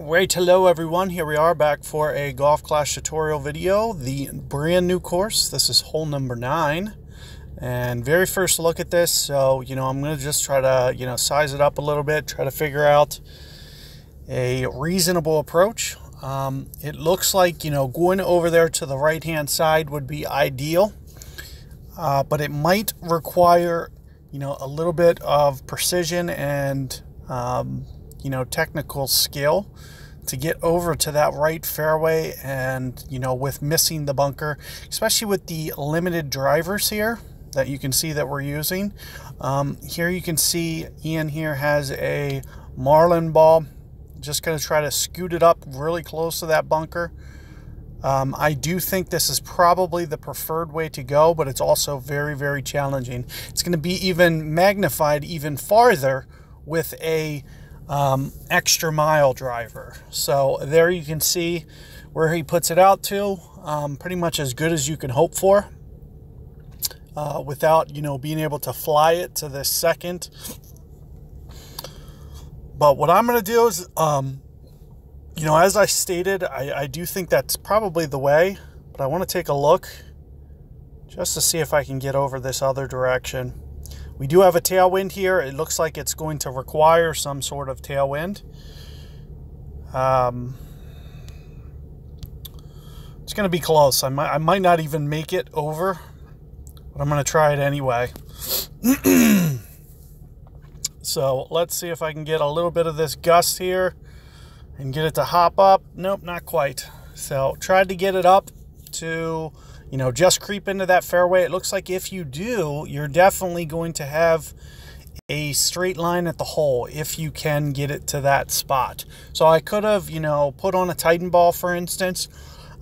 Alright, hello everyone. Here we are back for a Golf Clash tutorial video. The brand new course. This is hole number nine. And very first look at this. So, you know, I'm going to just try to, you know, size it up a little bit. Try to figure out a reasonable approach. Um, it looks like, you know, going over there to the right hand side would be ideal. Uh, but it might require, you know, a little bit of precision and um, you know, technical skill to get over to that right fairway and, you know, with missing the bunker, especially with the limited drivers here that you can see that we're using. Um, here you can see Ian here has a Marlin ball. Just going to try to scoot it up really close to that bunker. Um, I do think this is probably the preferred way to go, but it's also very, very challenging. It's going to be even magnified even farther with a um, extra mile driver. So there you can see where he puts it out to. Um, pretty much as good as you can hope for uh, without, you know, being able to fly it to the second. But what I'm going to do is, um, you know, as I stated, I, I do think that's probably the way. But I want to take a look just to see if I can get over this other direction. We do have a tailwind here. It looks like it's going to require some sort of tailwind. Um, it's going to be close. I might, I might not even make it over, but I'm going to try it anyway. so let's see if I can get a little bit of this gust here and get it to hop up. Nope, not quite. So tried to get it up to you know, just creep into that fairway. It looks like if you do, you're definitely going to have a straight line at the hole if you can get it to that spot. So I could have, you know, put on a Titan ball, for instance,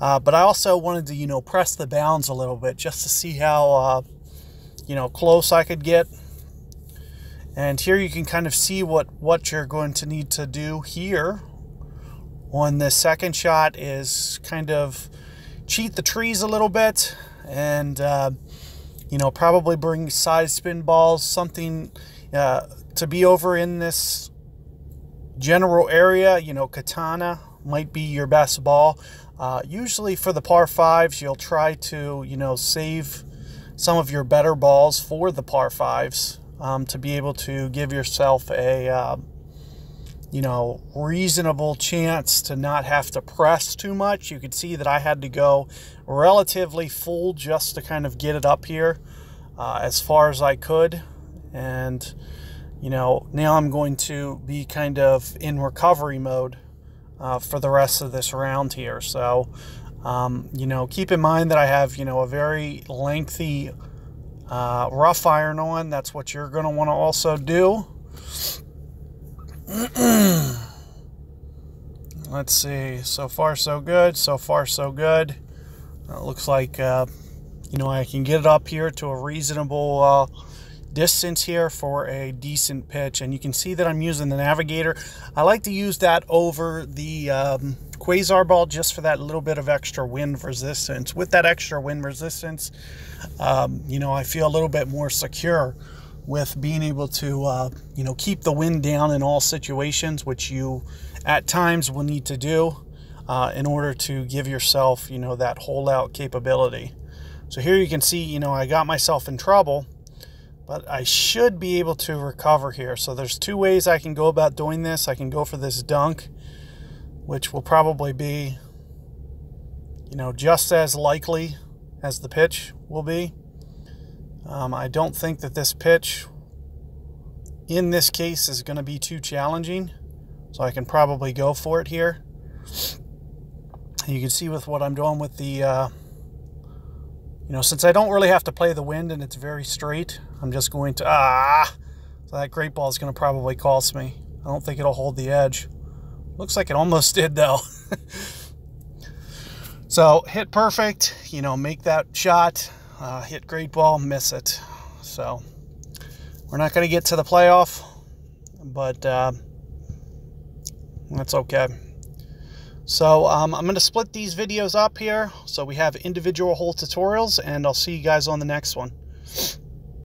uh, but I also wanted to, you know, press the bounds a little bit just to see how, uh, you know, close I could get. And here you can kind of see what, what you're going to need to do here on the second shot is kind of cheat the trees a little bit and uh, you know probably bring side spin balls something uh, to be over in this general area you know katana might be your best ball. Uh, usually for the par fives you'll try to you know save some of your better balls for the par fives um, to be able to give yourself a uh, you know, reasonable chance to not have to press too much. You could see that I had to go relatively full just to kind of get it up here uh, as far as I could. And, you know, now I'm going to be kind of in recovery mode uh, for the rest of this round here. So, um, you know, keep in mind that I have, you know, a very lengthy uh, rough iron on. That's what you're going to want to also do. Let's see. So far, so good. So far, so good. It looks like, uh, you know, I can get it up here to a reasonable uh, distance here for a decent pitch. And you can see that I'm using the Navigator. I like to use that over the um, Quasar ball just for that little bit of extra wind resistance. With that extra wind resistance, um, you know, I feel a little bit more secure with being able to, uh, you know, keep the wind down in all situations, which you at times will need to do uh, in order to give yourself, you know, that hold out capability. So here you can see, you know, I got myself in trouble, but I should be able to recover here. So there's two ways I can go about doing this. I can go for this dunk, which will probably be, you know, just as likely as the pitch will be. Um, I don't think that this pitch in this case is going to be too challenging. So I can probably go for it here. You can see with what I'm doing with the, uh, you know, since I don't really have to play the wind and it's very straight, I'm just going to, ah, so that great ball is going to probably cost me. I don't think it'll hold the edge. Looks like it almost did though. so hit perfect, you know, make that shot uh, hit great ball, miss it. So we're not going to get to the playoff, but uh, that's okay. So um, I'm going to split these videos up here. So we have individual hole tutorials, and I'll see you guys on the next one.